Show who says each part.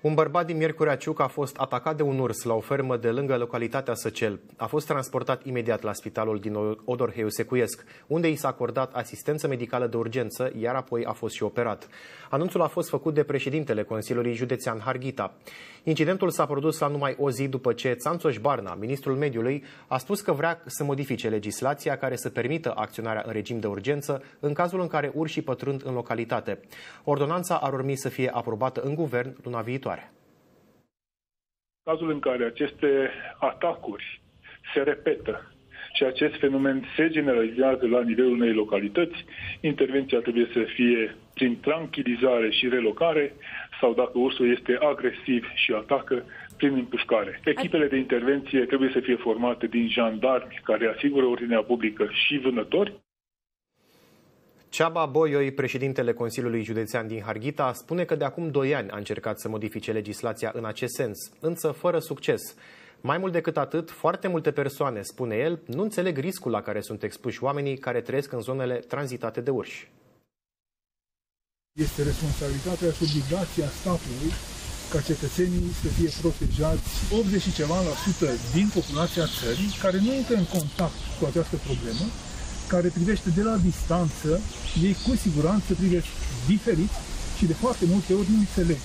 Speaker 1: Un bărbat din Miercurea Ciuc a fost atacat de un urs la o fermă de lângă localitatea Săcel. A fost transportat imediat la spitalul din Odor Heusecuiesc, unde i s-a acordat asistență medicală de urgență, iar apoi a fost și operat. Anunțul a fost făcut de președintele Consiliului Județean Harghita. Incidentul s-a produs la numai o zi după ce Țanțoș Barna, ministrul mediului, a spus că vrea să modifice legislația care să permită acționarea în regim de urgență în cazul în care urșii pătrund în localitate. Ordonanța ar urmi să fie aprobată în guvern luna viitoare viitoare.
Speaker 2: Cazul în care aceste atacuri se repetă și acest fenomen se generalizează la nivelul unei localități, intervenția trebuie să fie prin tranquilizare și relocare sau dacă ursul este agresiv și atacă, prin împușcare. Echipele de intervenție trebuie să fie formate din jandarmi care asigură ordinea publică și vânători,
Speaker 1: Ceaba Boioi, președintele Consiliului Județean din Harghita, spune că de acum doi ani a încercat să modifice legislația în acest sens, însă fără succes. Mai mult decât atât, foarte multe persoane, spune el, nu înțeleg riscul la care sunt expuși oamenii care trăiesc în zonele tranzitate de urși.
Speaker 3: Este responsabilitatea și obligația statului ca cetățenii să fie protejați 80 și ceva la sută din populația țării care nu intră în contact cu această problemă care privește de la distanță, ei cu siguranță privesc diferit și de foarte multe ori nu înțeleg.